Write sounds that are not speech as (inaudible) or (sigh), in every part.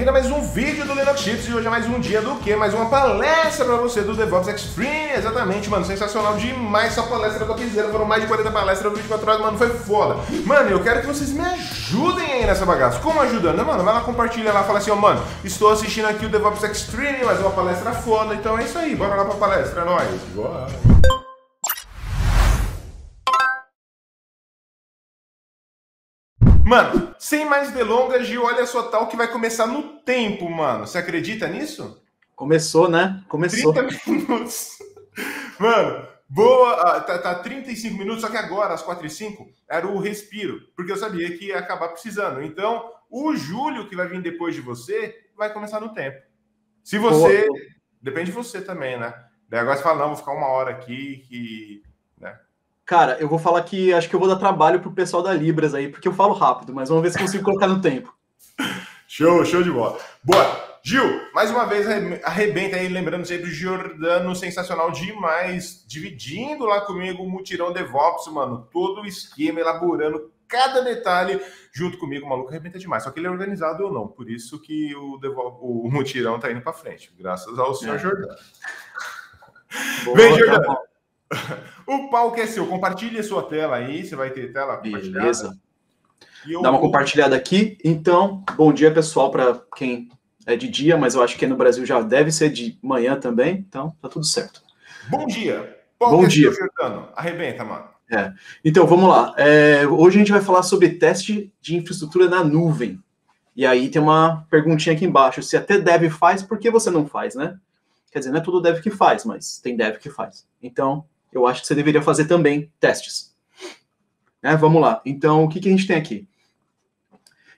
bem-vindo a mais um vídeo do Linux Chips e hoje é mais um dia do que? Mais uma palestra pra você do DevOps Extreme, exatamente, mano, sensacional demais essa palestra da Piseira, foram mais de 40 palestras, 24 horas, mano, foi foda. Mano, eu quero que vocês me ajudem aí nessa bagaça, como ajudando? Mano, vai lá, compartilha lá, fala assim, ó, oh, mano, estou assistindo aqui o DevOps Extreme, mais uma palestra foda, então é isso aí, bora lá pra palestra, é nóis. Bora. Mano, sem mais delongas, Gil, olha só tal que vai começar no tempo, mano. Você acredita nisso? Começou, né? Começou. 30 (laughs) minutos. Mano, boa. Ah, tá, tá 35 minutos, só que agora, às 4 e 5, era o respiro, porque eu sabia que ia acabar precisando. Então, o Júlio, que vai vir depois de você, vai começar no tempo. Se você. Boa. Depende de você também, né? Daí agora você fala, não, vou ficar uma hora aqui, que. Cara, eu vou falar que acho que eu vou dar trabalho pro pessoal da Libras aí, porque eu falo rápido, mas vamos ver se consigo colocar no tempo. (laughs) Show, show de bola. Boa. Gil, mais uma vez arrebenta aí, lembrando sempre o Giordano, sensacional demais, dividindo lá comigo o mutirão DevOps, mano, todo o esquema, elaborando cada detalhe junto comigo, o maluco arrebenta demais. Só que ele é organizado ou não, por isso que o, DevOps, o mutirão tá indo para frente, graças ao senhor é. Jordano. Boa, Vem, Jordano. Tá o palco é seu. Compartilhe a sua tela aí. Você vai ter tela compartilhada. Beleza. Eu... Dá uma compartilhada aqui. Então, bom dia, pessoal, para quem é de dia, mas eu acho que no Brasil já deve ser de manhã também. Então, tá tudo certo. Bom dia. Qual bom é dia. Arrebenta, mano. É. Então, vamos lá. É, hoje a gente vai falar sobre teste de infraestrutura na nuvem. E aí tem uma perguntinha aqui embaixo. Se até dev faz, por que você não faz, né? Quer dizer, não é tudo dev que faz, mas tem dev que faz. Então, eu acho que você deveria fazer também testes. É, vamos lá. Então, o que, que a gente tem aqui?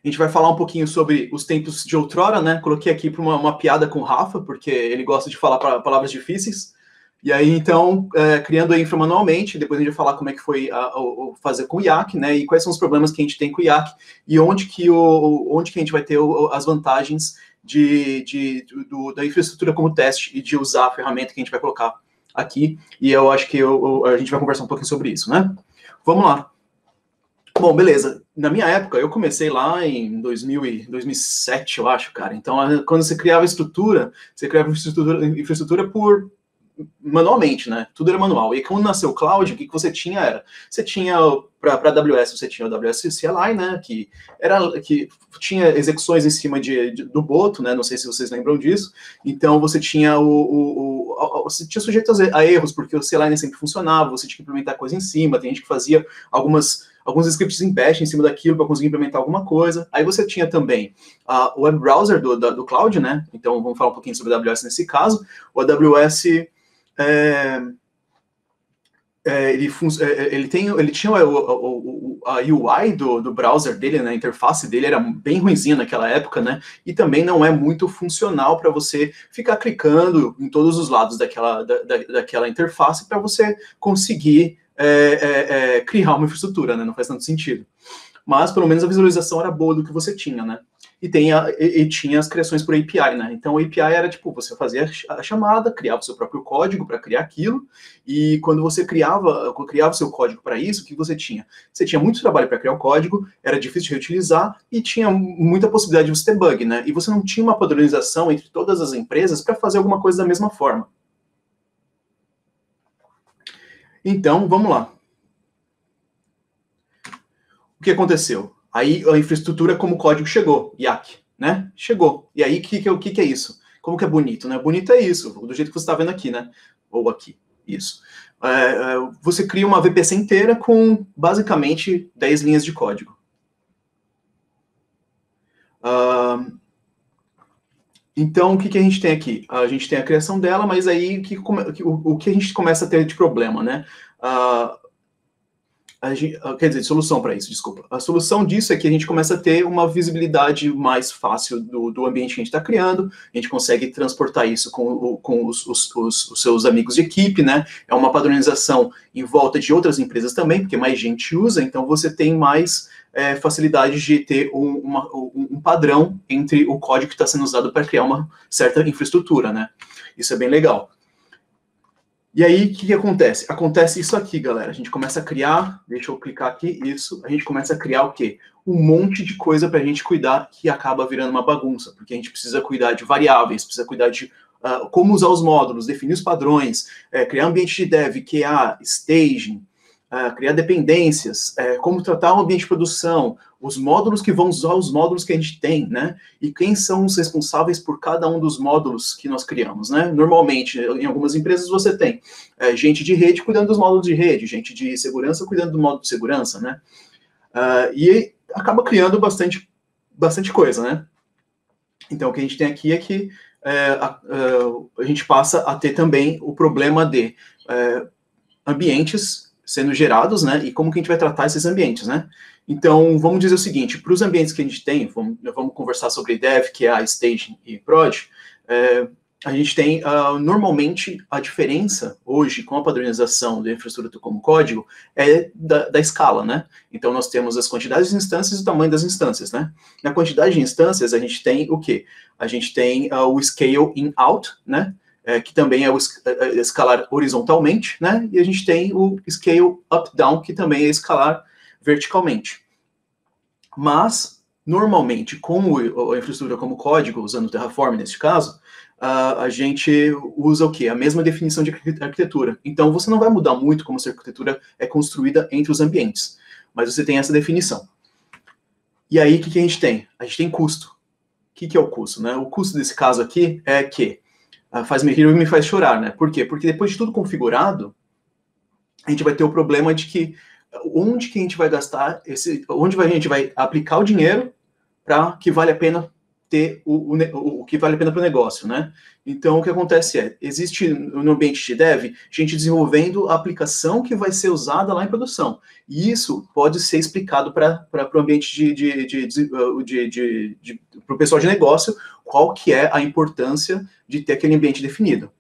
A gente vai falar um pouquinho sobre os tempos de outrora, né? Coloquei aqui para uma, uma, piada com o Rafa, porque ele gosta de falar pra, palavras difíceis. E aí, então, é, criando a infra manualmente, depois a gente vai falar como é que foi a, a, a fazer com o IAC, né? E quais são os problemas que a gente tem com o IAC e onde que, o, onde que a gente vai ter o, as vantagens de, de do, da infraestrutura como teste e de usar a ferramenta que a gente vai colocar aqui, e eu acho que eu, eu, a gente vai conversar um pouquinho sobre isso, né? Vamos lá. Bom, beleza. Na minha época, eu comecei lá em 2000 e 2007, eu acho, cara. Então, quando você criava estrutura, você criava infraestrutura, infraestrutura por manualmente, né? Tudo era manual. E quando nasceu o cloud, o que, que você tinha era, você tinha para AWS, você tinha o AWS CLI, né? Que era que tinha execuções em cima de, de, do Boto, né? Não sei se vocês lembram disso. Então você tinha o, o, o você tinha sujeito a erros porque o CLI nem sempre funcionava. Você tinha que implementar coisa em cima. Tem gente que fazia algumas alguns scripts em bash em cima daquilo para conseguir implementar alguma coisa. Aí você tinha também uh, o web browser do, do, do cloud, né? Então vamos falar um pouquinho sobre a AWS nesse caso. O AWS é, é, ele, é, é, ele, tem, ele tinha o, o, a UI do, do browser dele, né, a interface dele era bem ruimzinha naquela época, né, e também não é muito funcional para você ficar clicando em todos os lados daquela, da, daquela interface para você conseguir é, é, é, criar uma infraestrutura, né, não faz tanto sentido. Mas pelo menos a visualização era boa do que você tinha, né e, tem a, e, e, tinha as criações por API, né? Então, API era tipo, você fazia a chamada, criava o seu próprio código para criar aquilo, e quando você criava, criava o seu código para isso, o que você tinha? Você tinha muito trabalho para criar o código, era difícil de reutilizar e tinha muita possibilidade de você ter bug, né? E você não tinha uma padronização entre todas as empresas para fazer alguma coisa da mesma forma. Então, vamos lá. O que aconteceu? Aí a infraestrutura como código chegou, IAC, né? Chegou. E aí, o que, que, que, é isso? Como que é bonito, né? Bonito é isso, do jeito que você está vendo aqui, né? Ou aqui, isso. É, é você cria uma VPC inteira com, basicamente, 10 linhas de código. Uh, então, o que, que a gente tem aqui? A gente tem a criação dela, mas aí o que, o, o que a gente começa a ter de problema, né? Uh, Gente, ah, quer dizer, solução para isso, desculpa. A solução disso é que a gente começa a ter uma visibilidade mais fácil do, do ambiente que a gente está criando, a gente consegue transportar isso com, com os, os, os, os, seus amigos de equipe, né? É uma padronização em volta de outras empresas também, porque mais gente usa, então você tem mais é, facilidade de ter um, uma, um padrão entre o código que está sendo usado para criar uma certa infraestrutura, né? Isso é bem legal. E aí, o que, que, acontece? Acontece isso aqui, galera. A gente começa a criar, deixa eu clicar aqui, isso. A gente começa a criar o quê? Um monte de coisa para a gente cuidar que acaba virando uma bagunça, porque a gente precisa cuidar de variáveis, precisa cuidar de uh, como usar os módulos, definir os padrões, é, criar ambiente de dev, QA, staging, uh, criar dependências, é, como tratar o ambiente de produção, os módulos que vão usar os módulos que a gente tem, né? E quem são os responsáveis por cada um dos módulos que nós criamos, né? Normalmente, em algumas empresas você tem é, gente de rede cuidando dos módulos de rede, gente de segurança cuidando do módulo de segurança, né? Uh, e acaba criando bastante, bastante coisa, né? Então, o que a gente tem aqui é que é, a, a, gente passa a ter também o problema de é, ambientes sendo gerados, né? E como que a gente vai tratar esses ambientes, né? Então, vamos dizer o seguinte, para os ambientes que a gente tem, vamos, vamos conversar sobre Dev, que é a Staging e Prod, é, a gente tem, uh, normalmente, a diferença hoje com a padronização da infraestrutura como código é da, da, escala, né? Então, nós temos as quantidades de instâncias e o tamanho das instâncias, né? Na quantidade de instâncias, a gente tem o quê? A gente tem uh, o scale in-out, né? É, que também é o é, escalar horizontalmente, né? E a gente tem o scale up-down, que também é escalar verticalmente. Mas, normalmente, com a infraestrutura como código, usando o Terraform nesse caso, a gente usa o quê? A mesma definição de arquitetura. Então, você não vai mudar muito como essa arquitetura é construída entre os ambientes, mas você tem essa definição. E aí, o que, que a gente tem? A gente tem custo. O que, que é o custo? Né? O custo desse caso aqui é que faz me rir e me faz chorar, né? Por quê? Porque depois de tudo configurado, a gente vai ter o problema de que onde que a gente vai gastar esse, onde a gente vai aplicar o dinheiro para que vale a pena ter o, o, o que vale a pena para o negócio, né? Então, o que acontece é, existe no ambiente de dev, gente desenvolvendo a aplicação que vai ser usada lá em produção. E isso pode ser explicado para o ambiente de, de, de, de, de, de para o pessoal de negócio, qual que é a importância de ter aquele ambiente definido.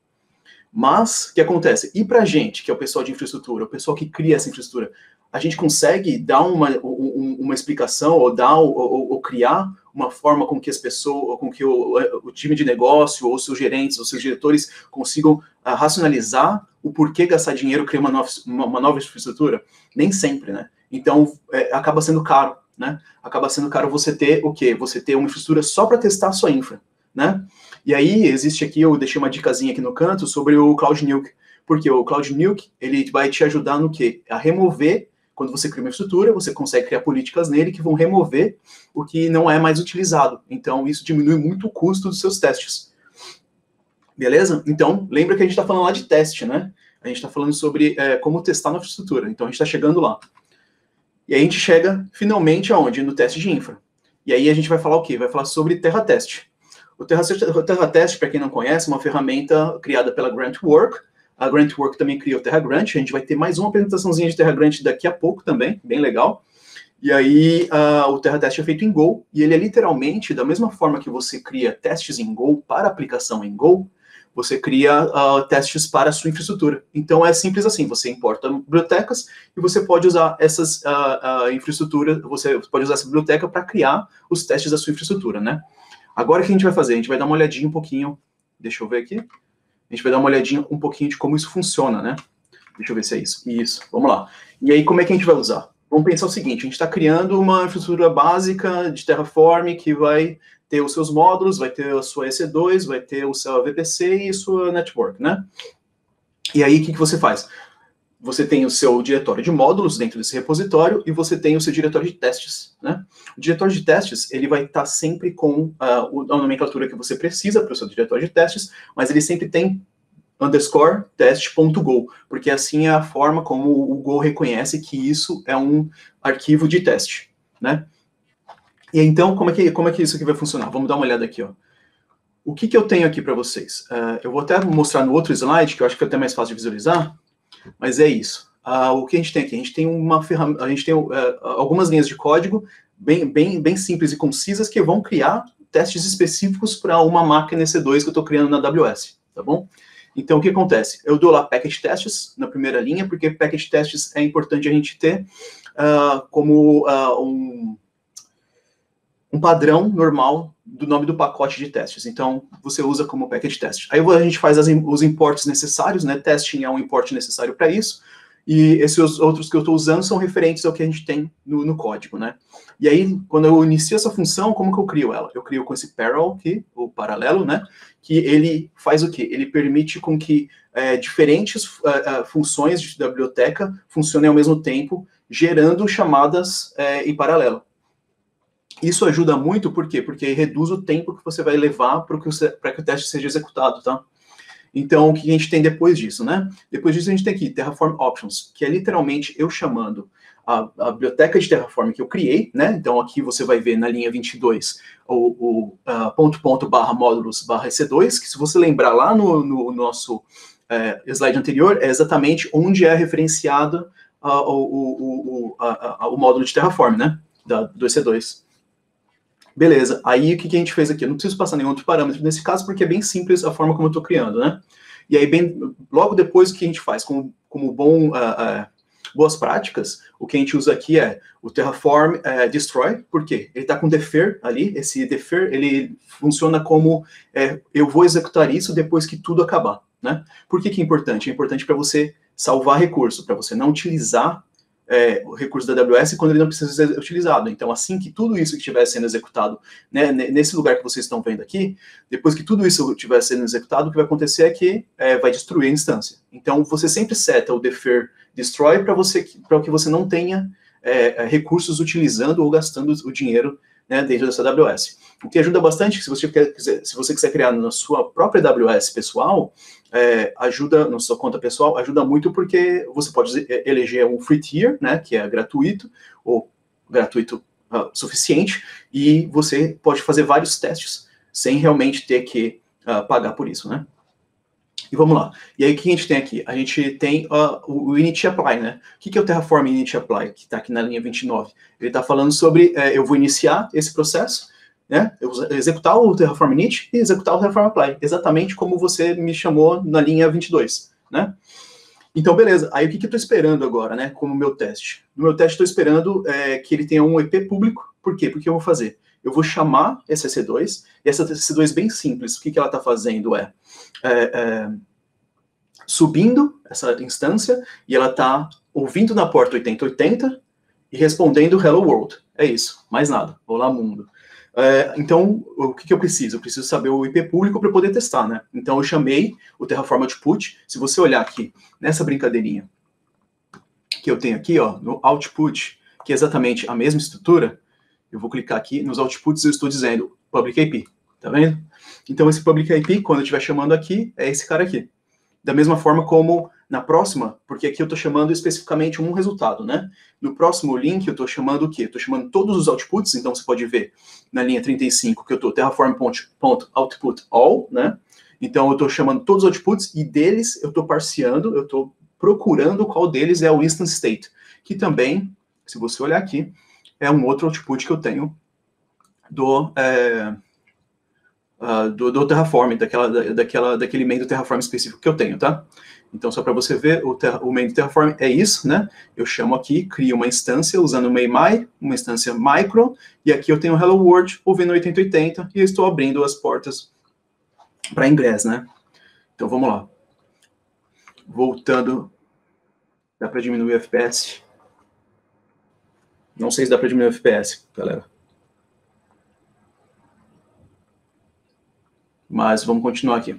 Mas, o que acontece? E para a gente, que é o pessoal de infraestrutura, o pessoal que cria essa infraestrutura, a gente consegue dar uma, uma explicação ou dar ou, ou, ou criar uma forma com que as pessoas, com que o, o, time de negócio ou seus gerentes ou seus diretores consigam uh, racionalizar o porquê gastar dinheiro criar uma nova, uma, uma nova infraestrutura? Nem sempre, né? Então, é, acaba sendo caro, né? Acaba sendo caro você ter o quê? Você ter uma infraestrutura só para testar a sua infra, né? E aí, existe aqui, eu deixei uma dicasinha aqui no canto sobre o Cloud Nuke, porque o Cloud Nuke, ele vai te ajudar no quê? A remover quando você cria uma estrutura, você consegue criar políticas nele que vão remover o que não é mais utilizado. Então, isso diminui muito o custo dos seus testes. Beleza? Então, lembra que a gente está falando lá de teste, né? A gente está falando sobre é, como testar na infraestrutura. Então, a gente está chegando lá. E a gente chega finalmente aonde? No teste de infra. E aí a gente vai falar o quê? Vai falar sobre Terra Test. O Terra, o Terra Test, para quem não conhece, é uma ferramenta criada pela Grant Work, a Grant Work também criou o Terra Grant. A gente vai ter mais uma apresentaçãozinha de Terra Grant daqui a pouco também, bem legal. E aí, uh, o Terra Test é feito em Go, e ele é literalmente, da mesma forma que você cria testes em Go para aplicação em Go, você cria uh, testes para a sua infraestrutura. Então, é simples assim, você importa bibliotecas e você pode usar essas uh, infraestruturas, você pode usar essa biblioteca para criar os testes da sua infraestrutura, né? Agora, o que a gente vai fazer? A gente vai dar uma olhadinha um pouquinho, deixa eu ver aqui, a gente vai dar uma olhadinha um pouquinho de como isso funciona, né? Deixa eu ver se é isso. Isso, vamos lá. E aí, como é que a gente vai usar? Vamos pensar o seguinte, a gente está criando uma infraestrutura básica de Terraform que vai ter os seus módulos, vai ter a sua EC2, vai ter o seu VPC e sua network, né? E aí, o que, que você faz? Você tem o seu diretório de módulos dentro desse repositório e você tem o seu diretório de testes, né? O diretório de testes, ele vai estar sempre com uh, a nomenclatura que você precisa para o seu diretório de testes, mas ele sempre tem underscore test.go, porque assim é a forma como o Go reconhece que isso é um arquivo de teste, né? E então, como é que, como é que isso aqui vai funcionar? Vamos dar uma olhada aqui, ó. O que, que eu tenho aqui para vocês? Uh, eu vou até mostrar no outro slide, que eu acho que é até mais fácil de visualizar, mas é isso. Uh, o que a gente tem aqui? A gente tem uma ferramenta, a gente tem uh, algumas linhas de código bem, bem, bem simples e concisas que vão criar testes específicos para uma máquina EC2 que eu estou criando na AWS, tá bom? Então, o que acontece? Eu dou lá package tests na primeira linha, porque package tests é importante a gente ter uh, como uh, um, um padrão normal do nome do pacote de testes. Então, você usa como package test. Aí a gente faz as, os imports necessários, né? Testing é um import necessário para isso. E esses outros que eu estou usando são referentes ao que a gente tem no, no, código, né? E aí, quando eu inicio essa função, como que eu crio ela? Eu crio com esse parallel aqui, o paralelo, né? Que ele faz o quê? Ele permite com que é, diferentes uh, uh, funções de biblioteca funcionem ao mesmo tempo, gerando chamadas é, em paralelo. Isso ajuda muito, por quê? Porque reduz o tempo que você vai levar para que, que o teste seja executado, tá? Então, o que a gente tem depois disso, né? Depois disso, a gente tem aqui Terraform Options, que é literalmente eu chamando a, a, biblioteca de Terraform que eu criei, né? Então, aqui você vai ver na linha 22 o, o uh, ponto, ponto, barra módulos, barra EC2, que se você lembrar lá no, no nosso uh, slide anterior, é exatamente onde é referenciado uh, o, o, o, módulo de Terraform, né? Da, do EC2. Beleza, aí o que, a gente fez aqui? Eu não preciso passar nenhum outro parâmetro nesse caso, porque é bem simples a forma como eu estou criando, né? E aí, bem, logo depois, o que a gente faz? Como, como bom, uh, uh, boas práticas, o que a gente usa aqui é o Terraform uh, Destroy, por quê? Ele está com defer ali, esse defer, ele funciona como é, eu vou executar isso depois que tudo acabar, né? Por que, que é importante? É importante para você salvar recurso, para você não utilizar é, o recurso da AWS quando ele não precisa ser utilizado. Então, assim que tudo isso estiver sendo executado, né, nesse lugar que vocês estão vendo aqui, depois que tudo isso estiver sendo executado, o que vai acontecer é que é, vai destruir a instância. Então, você sempre seta o defer destroy para você para que você não tenha é, recursos utilizando ou gastando o dinheiro né, dentro dessa AWS. O que ajuda bastante, se você, quer, se você quiser criar na sua própria AWS pessoal, é, ajuda, na sua conta pessoal, ajuda muito porque você pode eleger um free tier, né, que é gratuito, ou gratuito uh, suficiente, e você pode fazer vários testes sem realmente ter que uh, pagar por isso, né. E vamos lá. E aí, o que a gente tem aqui? A gente tem uh, o init apply, né? O que, que é o Terraform init apply, que está aqui na linha 29? Ele está falando sobre, é, eu vou iniciar esse processo, né? Eu executar o Terraform init e executar o Terraform apply, exatamente como você me chamou na linha 22, né? Então, beleza. Aí, o que, que eu estou esperando agora, né? Como meu teste? No meu teste, estou esperando é, que ele tenha um EP público. Por quê? Porque eu vou fazer eu vou chamar essa EC2, e essa EC2 bem simples, o que, que ela está fazendo é, é, é, subindo essa instância, e ela está ouvindo na porta 8080 e respondendo Hello World. É isso, mais nada. Olá, mundo. É, então, o que, que, eu preciso? Eu preciso saber o IP público para poder testar, né? Então, eu chamei o Terraform Output. Se você olhar aqui nessa brincadeirinha que eu tenho aqui, ó, no Output, que é exatamente a mesma estrutura, eu vou clicar aqui nos outputs, eu estou dizendo public IP, tá vendo? Então, esse public IP, quando eu estiver chamando aqui, é esse cara aqui. Da mesma forma como na próxima, porque aqui eu estou chamando especificamente um resultado, né? No próximo link, eu estou chamando o quê? Estou chamando todos os outputs, então você pode ver na linha 35 que eu estou terraform.output all, né? Então, eu estou chamando todos os outputs e deles eu estou parseando, eu estou procurando qual deles é o instance state, que também, se você olhar aqui, é um outro output que eu tenho do, é, uh, do, do, Terraform, daquela, daquela, daquele main do Terraform específico que eu tenho, tá? Então, só para você ver, o, ter, o main do Terraform é isso, né? Eu chamo aqui, crio uma instância usando o main.my, uma instância micro, e aqui eu tenho Hello World ouvindo 8080 e estou abrindo as portas para inglês, né? Então, vamos lá. Voltando, dá para diminuir o FPS? Não sei se dá para diminuir o FPS, galera. Mas vamos continuar aqui.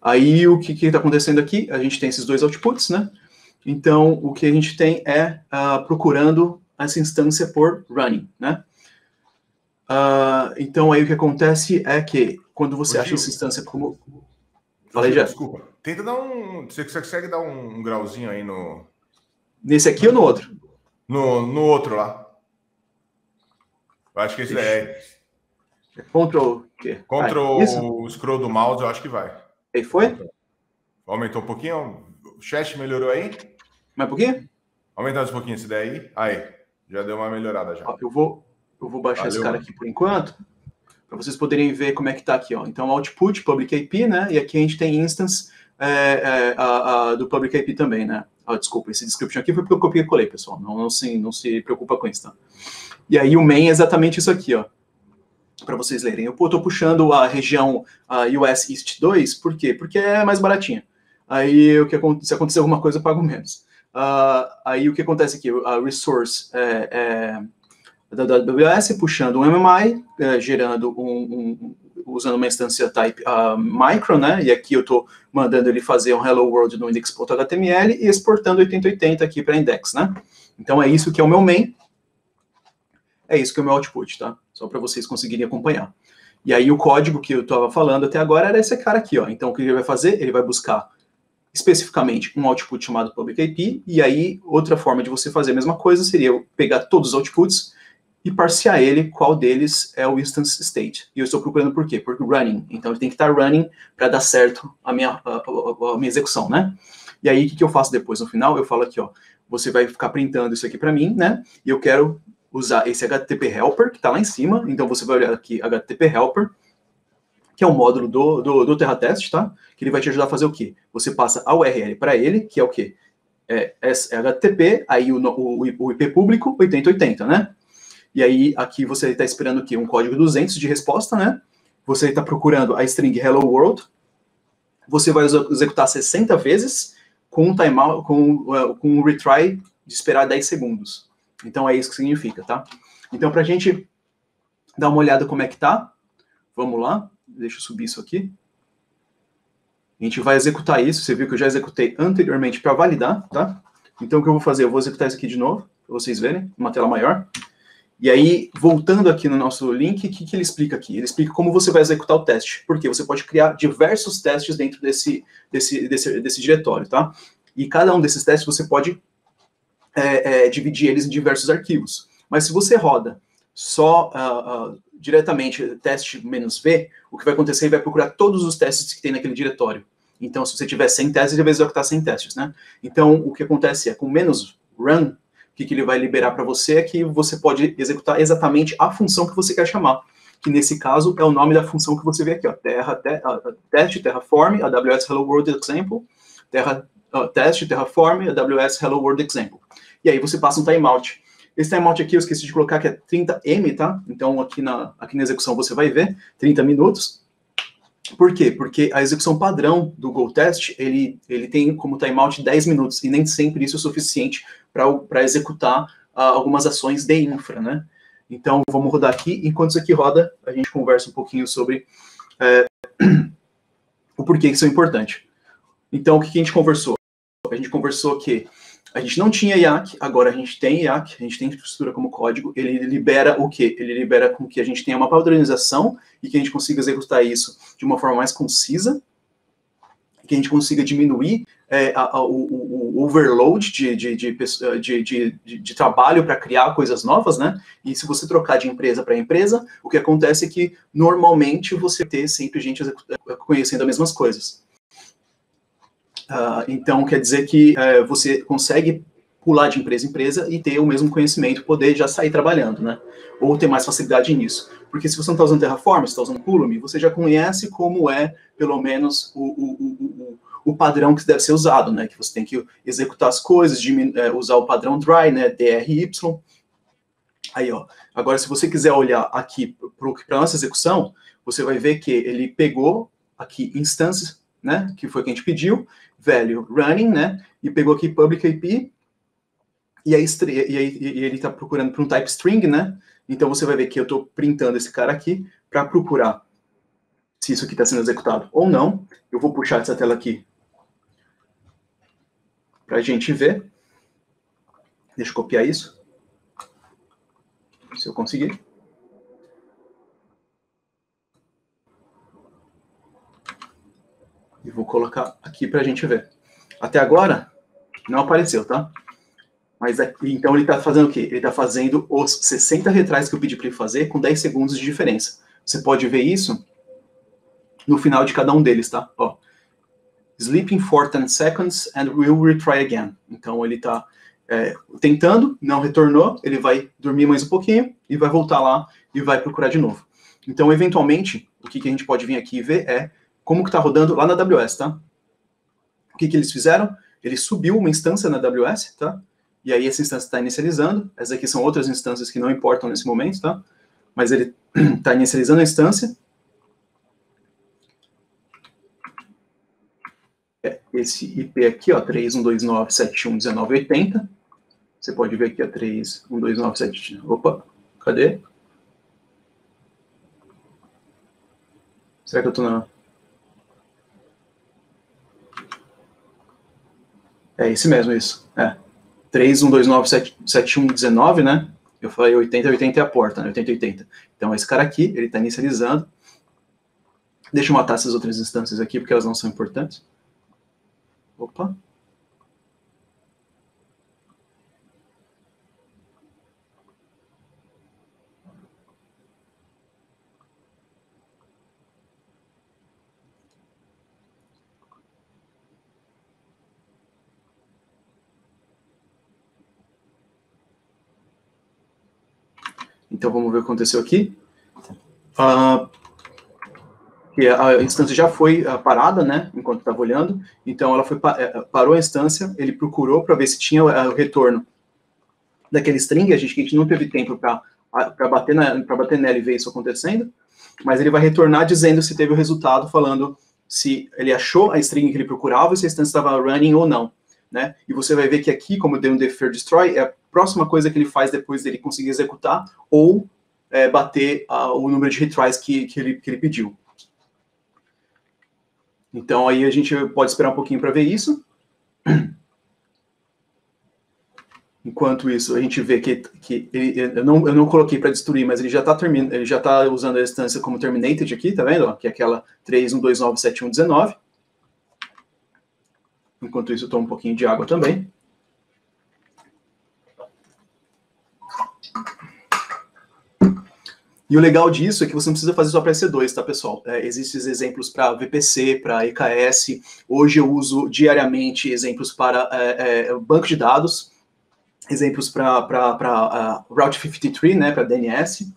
Aí o que está acontecendo aqui? A gente tem esses dois outputs, né? Então o que a gente tem é uh, procurando essa instância por running, né? Uh, então aí o que acontece é que quando você Ô, acha Gil, essa instância como. Falei já. Desculpa. Tenta dar um. Você consegue dar um grauzinho aí no. Nesse aqui ou no outro? No, no outro lá. Eu acho que esse é. Ctrl quê? Ctrl o scroll do mouse, eu acho que vai. E foi? Aumentou um pouquinho? O chat melhorou aí? Mais um pouquinho? Aumentando um pouquinho esse daí. Aí, já deu uma melhorada já. eu vou, eu vou baixar Valeu, esse cara aqui por enquanto, para vocês poderem ver como é que tá aqui, ó. Então, output, public IP, né? E aqui a gente tem instance é, é, a, a, do public IP também, né? Ah, desculpa, esse description aqui foi porque eu copiei e colei, pessoal. Não, não, se, não se preocupa com isso, tá? E aí o main é exatamente isso aqui, ó. para vocês lerem. Eu estou puxando a região a US East 2, por quê? Porque é mais baratinha. Aí, o que, se acontecer alguma coisa, eu pago menos. Uh, aí, o que acontece aqui? A resource é, é da AWS puxando um MMI, é, gerando um, um, usando uma instância type uh, micro, né? E aqui eu estou mandando ele fazer um hello world no index.html e exportando 8080 aqui para index, né? Então é isso que é o meu main, é isso que é o meu output, tá? Só para vocês conseguirem acompanhar. E aí o código que eu estava falando até agora era esse cara aqui, ó. Então o que ele vai fazer? Ele vai buscar especificamente um output chamado public IP, e aí outra forma de você fazer a mesma coisa seria eu pegar todos os outputs e parsear ele qual deles é o instance state. E eu estou procurando por quê? Porque running. Então ele tem que estar running para dar certo a minha, a, a, a, minha execução, né? E aí o que, que eu faço depois no final? Eu falo aqui, ó, você vai ficar printando isso aqui para mim, né? E eu quero usar esse HTTP helper que está lá em cima. Então você vai olhar aqui HTTP helper, que é um módulo do, do, do TerraTest, tá? Que ele vai te ajudar a fazer o quê? Você passa a URL para ele, que é o quê? É, é HTTP, aí o, o, o IP público 8080, né? E aí, aqui você está esperando o quê? Um código 200 de resposta, né? Você está procurando a string hello world. Você vai executar 60 vezes com um timeout, com, uh, com um retry de esperar 10 segundos. Então, é isso que significa, tá? Então, para a gente dar uma olhada como é que tá, vamos lá. Deixa eu subir isso aqui. A gente vai executar isso. Você viu que eu já executei anteriormente para validar, tá? Então, o que eu vou fazer? Eu vou executar isso aqui de novo, para vocês verem, uma tela maior. E aí, voltando aqui no nosso link, o que, que ele explica aqui? Ele explica como você vai executar o teste. Porque você pode criar diversos testes dentro desse, desse, desse, desse diretório, tá? E cada um desses testes você pode é, é, dividir eles em diversos arquivos. Mas se você roda só uh, uh, diretamente teste "-v", o que vai acontecer? Ele vai procurar todos os testes que tem naquele diretório. Então, se você tiver 100 testes, ele vai executar 100 testes, né? Então, o que acontece é, com menos run, o que, que ele vai liberar para você é que você pode executar exatamente a função que você quer chamar, que nesse caso é o nome da função que você vê aqui, ó, terra, te, teste, terraform, AWS Hello World Example, terra, uh, teste, terraform, AWS Hello World Example. E aí você passa um timeout. Esse timeout aqui eu esqueci de colocar que é 30M, tá? Então aqui na, aqui na execução você vai ver 30 minutos. Por quê? Porque a execução padrão do GoTest, ele, ele tem como timeout 10 minutos, e nem sempre isso é suficiente para executar uh, algumas ações de infra, né? Então, vamos rodar aqui. Enquanto isso aqui roda, a gente conversa um pouquinho sobre é, (clears throat) o porquê isso é importante. Então, o que a gente conversou? A gente conversou que a gente não tinha IAC, agora a gente tem IAC, a gente tem infraestrutura como código, ele libera o quê? Ele libera com que a gente tenha uma padronização e que a gente consiga executar isso de uma forma mais concisa, que a gente consiga diminuir é, a, a, o, o, overload de, de, de, de, de trabalho para criar coisas novas, né? E se você trocar de empresa para empresa, o que acontece é que normalmente você tem sempre gente conhecendo as mesmas coisas. Uh, então, quer dizer que uh, você consegue pular de empresa em empresa e ter o mesmo conhecimento, poder já sair trabalhando, né? Ou ter mais facilidade nisso. Porque se você não está usando Terraform, está usando Pulumi, você já conhece como é, pelo menos, o, o, o, o, padrão que deve ser usado, né? Que você tem que executar as coisas, de, é, usar o padrão dry, né? DRY. Aí, ó. Agora, se você quiser olhar aqui para a nossa execução, você vai ver que ele pegou aqui instâncias, né? Que foi o que a gente pediu, value running, né? E pegou aqui public IP, e, aí, e, aí, e ele está procurando por um type string, né? Então você vai ver que eu estou printando esse cara aqui para procurar se isso aqui está sendo executado ou não. Eu vou puxar essa tela aqui para a gente ver. Deixa eu copiar isso. Se eu conseguir. E vou colocar aqui para a gente ver. Até agora, não apareceu, tá? Mas aqui, então ele está fazendo o quê? Ele está fazendo os 60 retrais que eu pedi para ele fazer com 10 segundos de diferença. Você pode ver isso no final de cada um deles, tá? Ó, sleeping for 10 seconds and will retry again. Então ele está é, tentando, não retornou, ele vai dormir mais um pouquinho e vai voltar lá e vai procurar de novo. Então, eventualmente, o que, que a gente pode vir aqui e ver é como que está rodando lá na AWS, tá? O que, que eles fizeram? Ele subiu uma instância na AWS, tá? E aí essa instância está inicializando. Essas aqui são outras instâncias que não importam nesse momento, tá? Mas ele está (clears throat) inicializando a instância. É esse IP aqui, ó, 3129711980. Você pode ver aqui, ó, 312971. Opa, cadê? Será que eu estou na... É esse mesmo, isso. É. 31297119, né? Eu falei 80, 80 é a porta, né? 80, 80. Então, esse cara aqui, ele está inicializando. Deixa eu matar essas outras instâncias aqui, porque elas não são importantes. Opa. Então vamos ver o que aconteceu aqui. Uh, a instância já foi uh, parada, né, enquanto estava olhando. Então ela foi uh, parou a instância, ele procurou para ver se tinha o retorno daquele string. A gente, a gente não teve tempo para bater para bater nela e ver isso acontecendo, mas ele vai retornar dizendo se teve o resultado, falando se ele achou a string que ele procurava se a instância estava running ou não. Né? E você vai ver que aqui, como deu um defer destroy, é próxima coisa que ele faz depois dele conseguir executar ou é, bater uh, o número de retries que, que, ele, que ele pediu. Então aí a gente pode esperar um pouquinho para ver isso. (clears throat) Enquanto isso, a gente vê que, que ele, eu, não, eu não coloquei para destruir, mas ele já está ele já tá usando a instância como terminated aqui, tá vendo? Que é aquela 31297119. Enquanto isso, eu tomo um pouquinho de água também. E o legal disso é que você não precisa fazer só para EC2, tá, pessoal? É, existem exemplos para VPC, para EKS. Hoje eu uso diariamente exemplos para é, é, banco de dados, exemplos para uh, Route 53, né, para DNS.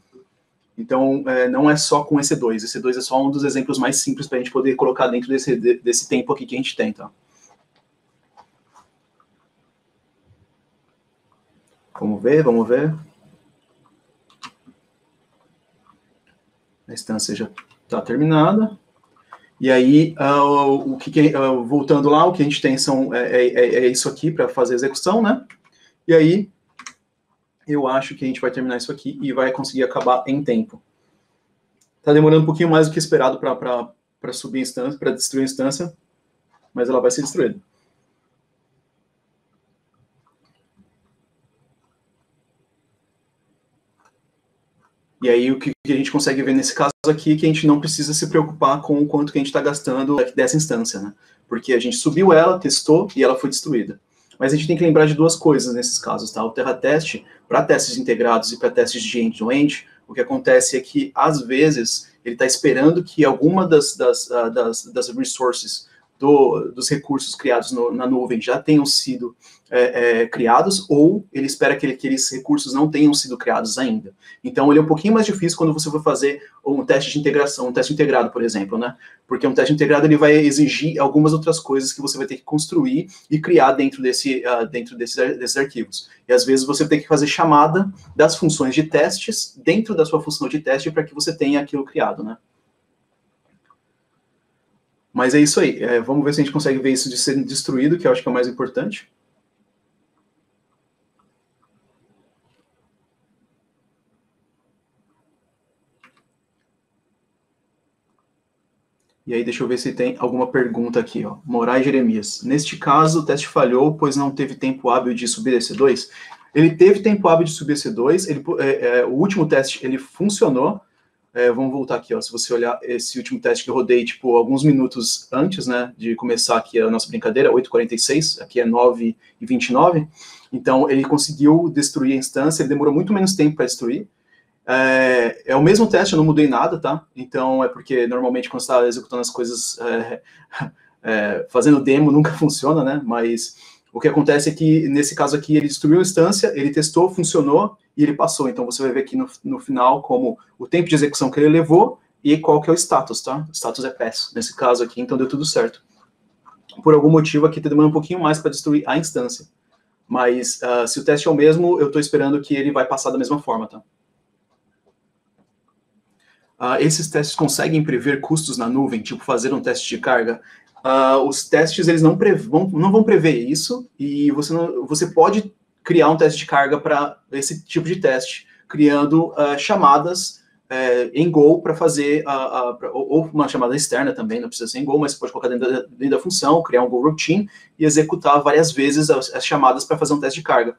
Então, é, não é só com EC2. EC2 é só um dos exemplos mais simples para a gente poder colocar dentro desse, desse tempo aqui que a gente tem, tá? Vamos ver, vamos ver. A instância já está terminada. E aí, uh, o que, uh, voltando lá, o que a gente tem são, é, é, é isso aqui para fazer a execução, né? E aí, eu acho que a gente vai terminar isso aqui e vai conseguir acabar em tempo. Está demorando um pouquinho mais do que esperado para subir a instância, para destruir a instância, mas ela vai ser destruída. E aí o que a gente consegue ver nesse caso aqui é que a gente não precisa se preocupar com o quanto que a gente está gastando dessa instância, né? Porque a gente subiu ela, testou e ela foi destruída. Mas a gente tem que lembrar de duas coisas nesses casos, tá? O Terra Teste, para testes integrados e para testes de end-to-end, o que acontece é que, às vezes, ele está esperando que alguma das, das, ah, das, das resources do, dos recursos criados no, na nuvem já tenham sido é, é, criados, ou ele espera que, ele, que aqueles recursos não tenham sido criados ainda. Então, ele é um pouquinho mais difícil quando você for fazer um teste de integração, um teste integrado, por exemplo, né? Porque um teste integrado ele vai exigir algumas outras coisas que você vai ter que construir e criar dentro, desse, uh, dentro desse, desses arquivos. E às vezes você tem que fazer chamada das funções de testes dentro da sua função de teste para que você tenha aquilo criado, né? Mas é isso aí. É, vamos ver se a gente consegue ver isso de ser destruído, que eu acho que é o mais importante. E aí, deixa eu ver se tem alguma pergunta aqui, ó. Moraes Jeremias. Neste caso, o teste falhou, pois não teve tempo hábil de subir esse 2 Ele teve tempo hábil de subir esse 2 ele, é, é, o último teste, ele funcionou, é, vamos voltar aqui, ó. Se você olhar esse último teste que eu rodei, tipo, alguns minutos antes, né, de começar aqui a nossa brincadeira, 8h46, aqui é 9h29. Então, ele conseguiu destruir a instância, ele demorou muito menos tempo para destruir. É, é, o mesmo teste, eu não mudei nada, tá? Então, é porque normalmente quando você está executando as coisas, é, (laughs) é, fazendo demo, nunca (laughs) funciona, né? Mas o que acontece é que, nesse caso aqui, ele destruiu a instância, ele testou, funcionou, e ele passou. Então você vai ver aqui no, no final como o tempo de execução que ele levou e qual que é o status, tá? O status é pass, nesse caso aqui, então deu tudo certo. Por algum motivo aqui está demorando um pouquinho mais para destruir a instância. Mas uh, se o teste é o mesmo, eu estou esperando que ele vai passar da mesma forma, tá? uh, esses testes conseguem prever custos na nuvem, tipo fazer um teste de carga? Uh, os testes eles não, vão, não vão prever isso e você, não, você pode criar um teste de carga para esse tipo de teste, criando uh, chamadas uh, em Go para fazer, pra, ou uma chamada externa também, não precisa ser em Go, mas você pode colocar dentro da, dentro da função, criar um Go routine e executar várias vezes as, as chamadas para fazer um teste de carga.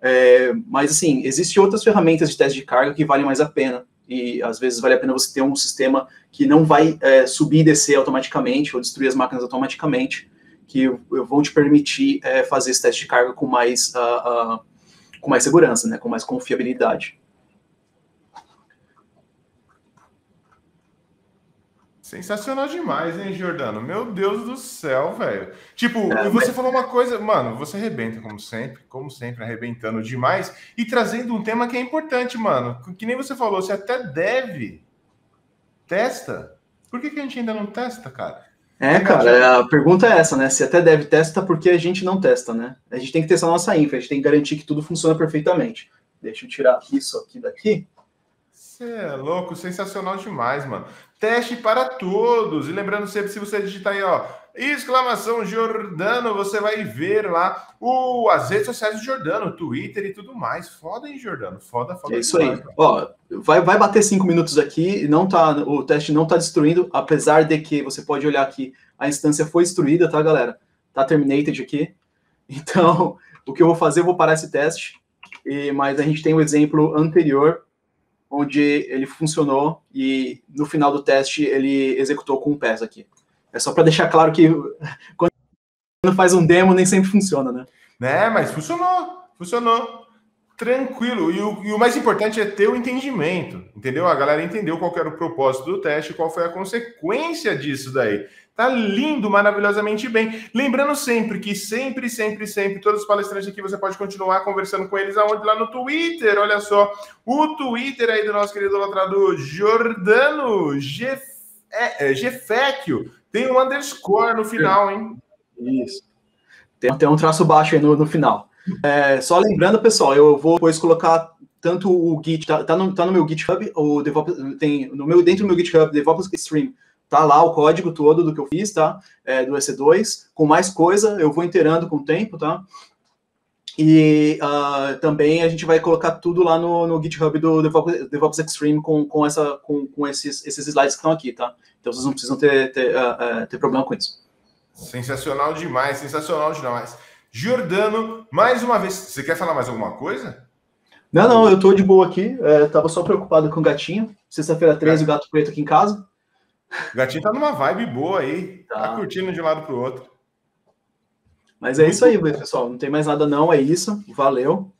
É, mas assim, existem outras ferramentas de teste de carga que valem mais a pena e às vezes vale a pena você ter um sistema que não vai é, subir e descer automaticamente ou destruir as máquinas automaticamente, que vão te permitir é, fazer esse teste de carga com mais, uh, uh, com mais segurança, né, com mais confiabilidade. Sensacional demais, hein, Jordano? Meu Deus do céu, velho. Tipo, é, você mas... falou uma coisa, mano, você arrebenta, como sempre, como sempre, arrebentando demais e trazendo um tema que é importante, mano. Que nem você falou, você até deve. Testa. Por que, que a gente ainda não testa, cara? É, cara, a pergunta é essa, né? Se até deve testa, por que a gente não testa, né? A gente tem que testar a nossa infra, a gente tem que garantir que tudo funciona perfeitamente. Deixa eu tirar isso aqui daqui. Você é louco, sensacional demais, mano. Teste para todos. E lembrando sempre, se você digitar aí, ó, exclamação Jordano, você vai ver lá o, as redes sociais do Jordano, Twitter e tudo mais. Foda, hein, Jordano? Foda, foda. É isso demais, aí. Mano. Ó, vai, vai bater cinco minutos aqui, não tá, o teste não tá destruindo, apesar de que você pode olhar aqui, a instância foi destruída, tá, galera? Tá terminated aqui. Então, (laughs) o que eu vou fazer, eu vou parar esse teste, e, mas a gente tem o um exemplo anterior onde ele funcionou e no final do teste ele executou com um PES aqui. É só para deixar claro que (laughs) quando faz um demo nem sempre funciona, né? Né, mas funcionou, funcionou. Tranquilo. E o, e o, mais importante é ter o entendimento, entendeu? A galera entendeu qual era o propósito do teste, qual foi a consequência disso daí. Tá lindo, maravilhosamente bem. Lembrando sempre que sempre, sempre, sempre, todos os palestrantes aqui você pode continuar conversando com eles aonde? Lá no Twitter, olha só. O Twitter aí do nosso querido latrado Jordano G, é, é, Gefecchio. Tem um underscore no final, hein? Isso. Tem, tem um traço baixo aí no, no final. É, só lembrando, pessoal, eu vou depois colocar tanto o Git, tá, tá, no, tá no meu GitHub, o DevOps, tem no meu, dentro do meu GitHub, DevOps Stream, Tá lá o código todo do que eu fiz, tá? É, do EC2. Com mais coisa, eu vou inteirando com o tempo, tá? E uh, também a gente vai colocar tudo lá no, no GitHub do DevOps, DevOps Extreme com, com, essa, com, com esses, esses slides que estão aqui, tá? Então vocês não precisam ter, ter, uh, uh, ter problema com isso. Sensacional demais, sensacional demais. Giordano, mais uma vez, você quer falar mais alguma coisa? Não, não, eu tô de boa aqui. É, tava só preocupado com o gatinho. Sexta-feira 13, é. o gato preto aqui em casa. O gatinho tá numa vibe boa aí. Tá, tá curtindo de um lado pro outro. Mas é isso aí, pessoal. Não tem mais nada, não. É isso. Valeu.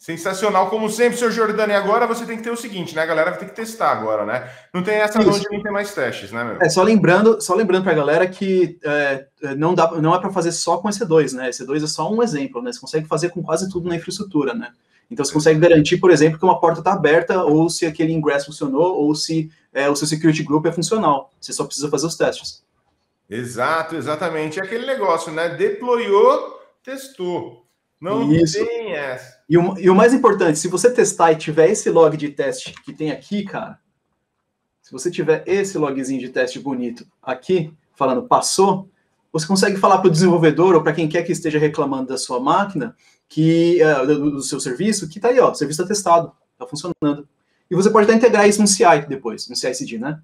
Sensacional, como sempre, seu Jordani. Agora você tem que ter o seguinte, né? Galera ter que testar agora, né? Não tem essa onde não tem mais testes, né, meu? É, só lembrando, só lembrando pra galera que é, não, dá, não é para fazer só com EC2, né? EC2 é só um exemplo, né? Você consegue fazer com quase tudo na infraestrutura, né? Então você consegue garantir, por exemplo, que uma porta está aberta, ou se aquele ingresso funcionou, ou se é, o seu security group é funcional. Você só precisa fazer os testes. Exato, exatamente. É aquele negócio, né? Deployou, testou. Não Isso. tem essa. E o, e o mais importante, se você testar e tiver esse log de teste que tem aqui, cara, se você tiver esse logzinho de teste bonito aqui, falando passou, você consegue falar para o desenvolvedor ou para quem quer que esteja reclamando da sua máquina que uh, do, do, seu serviço, que tá aí, ó, o serviço está testado, está funcionando. E você pode até integrar isso no CI depois, no CI/CD, né?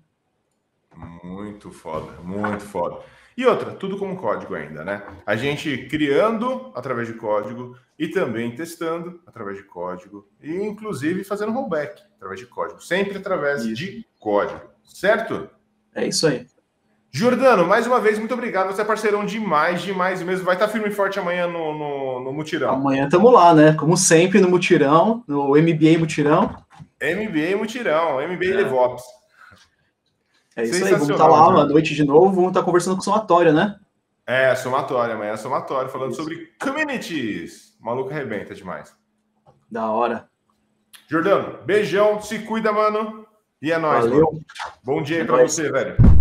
Muito foda, muito foda. E outra, tudo como código ainda, né? A gente criando através de código e também testando através de código e inclusive fazendo rollback através de código, sempre através isso. de código, certo? É isso aí. Jordano, mais uma vez, muito obrigado. Você é parceirão demais, demais mesmo. Vai estar firme e forte amanhã no, no, no Mutirão. Amanhã estamos lá, né? Como sempre, no Mutirão, no MBA Mutirão. MBA Mutirão, MBA é. DevOps. É isso aí, vamos estar lá uma noite de novo, vamos estar tá conversando com o somatório, né? É, somatório, amanhã é somatório, falando isso. sobre communities. O maluco arrebenta demais. Da hora. Jordano, beijão, se cuida, mano. E é nóis, Valeu. Mano. Bom dia é aí pra nóis. você, velho.